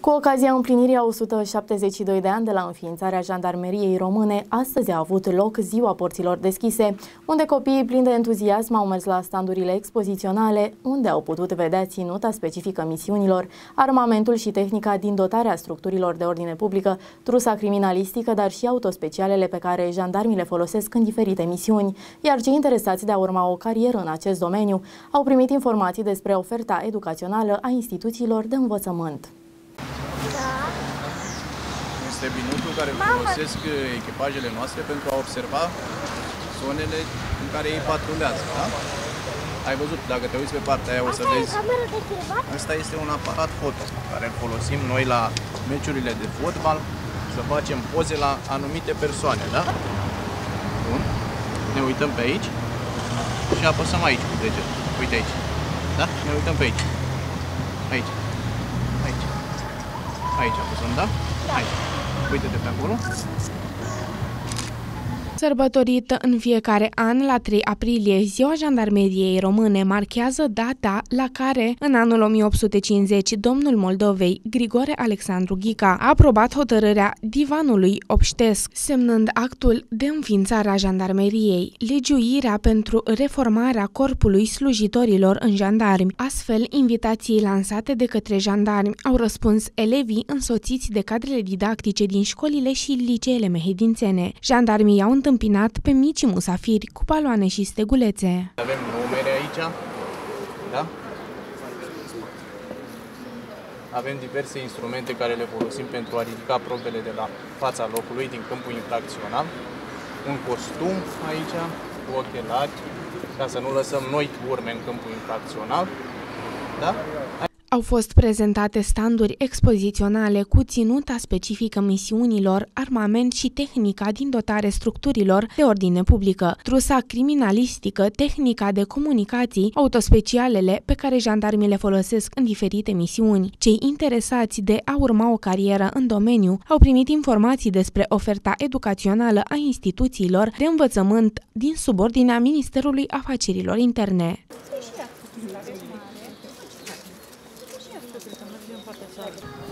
Cu ocazia împlinirii a 172 de ani de la înființarea Jandarmeriei Române, astăzi a avut loc Ziua Porților Deschise, unde copiii plini de entuziasm au mers la standurile expoziționale, unde au putut vedea ținuta specifică misiunilor, armamentul și tehnica din dotarea structurilor de ordine publică, trusa criminalistică, dar și autospecialele pe care jandarmii le folosesc în diferite misiuni, iar cei interesați de a urma o carieră în acest domeniu au primit informații despre oferta educațională a instituțiilor de învățământ. Este minutul care folosesc echipajele noastre pentru a observa zonele în care ei patrulează. Da? Ai văzut, dacă te uiți pe partea aia o să vezi. Asta este un aparat foto care îl folosim noi la meciurile de fotbal să facem poze la anumite persoane, da? Bun. Ne uităm pe aici și apăsăm aici cu degetul. Uite aici. Da? Ne uităm pe aici. Aici. Aici. Aici apăsăm, da? Aici. Uite-te pe acolo. Sărbătorită în fiecare an la 3 aprilie, Ziua Jandarmeriei Române marchează data la care, în anul 1850, domnul Moldovei, Grigore Alexandru Ghica, a aprobat hotărârea divanului obștesc, semnând actul de înființare a jandarmeriei, legiuirea pentru reformarea corpului slujitorilor în jandarmi. Astfel, invitații lansate de către jandarmi au răspuns elevii însoțiți de cadrele didactice din școlile și liceele mehedințene. Jandarmii au întâmpinat pe mici musafiri cu paloane și stegulețe. Avem numere aici, da? Avem diverse instrumente care le folosim pentru a ridica probele de la fața locului din câmpul infracțional. Un costum aici, cu ochelari, ca să nu lăsăm noi urme în câmpul infracțional. Da? Au fost prezentate standuri expoziționale cu ținuta specifică misiunilor, armament și tehnica din dotare structurilor de ordine publică, trusa criminalistică, tehnica de comunicații, autospecialele pe care jandarmii le folosesc în diferite misiuni. Cei interesați de a urma o carieră în domeniu au primit informații despre oferta educațională a instituțiilor de învățământ din subordinea Ministerului Afacerilor Interne.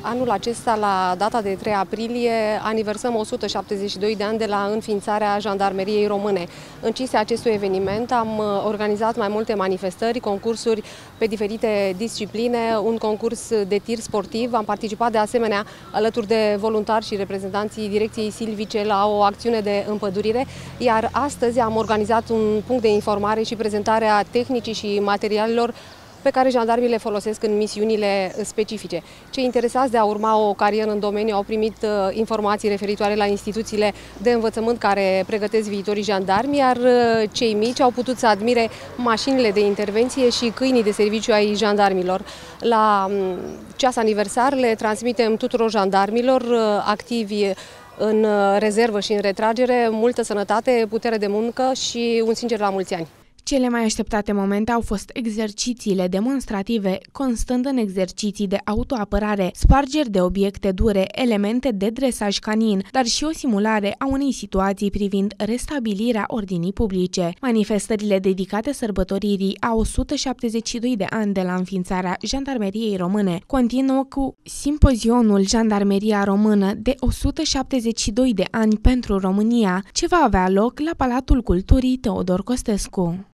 Anul acesta, la data de 3 aprilie, aniversăm 172 de ani de la înființarea Jandarmeriei Române. În cinstea acestui eveniment am uh, organizat mai multe manifestări, concursuri pe diferite discipline, un concurs de tir sportiv. Am participat de asemenea alături de voluntari și reprezentanții Direcției Silvice la o acțiune de împădurire, iar astăzi am organizat un punct de informare și prezentarea tehnicii și materialelor pe care jandarmii le folosesc în misiunile specifice. Cei interesați de a urma o carieră în domeniu au primit uh, informații referitoare la instituțiile de învățământ care pregătesc viitorii jandarmi, iar uh, cei mici au putut să admire mașinile de intervenție și câinii de serviciu ai jandarmilor. La um, ceas aniversar le transmitem tuturor jandarmilor uh, activi în rezervă și în retragere, multă sănătate, putere de muncă și un sincer la mulți ani. Cele mai așteptate momente au fost exercițiile demonstrative, constând în exerciții de autoapărare, spargeri de obiecte dure, elemente de dresaj canin, dar și o simulare a unei situații privind restabilirea ordinii publice. Manifestările dedicate sărbătoririi a 172 de ani de la înființarea Jandarmeriei Române continuă cu simpozionul Jandarmeria Română de 172 de ani pentru România, ce va avea loc la Palatul Culturii Teodor Costescu.